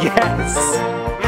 Yes!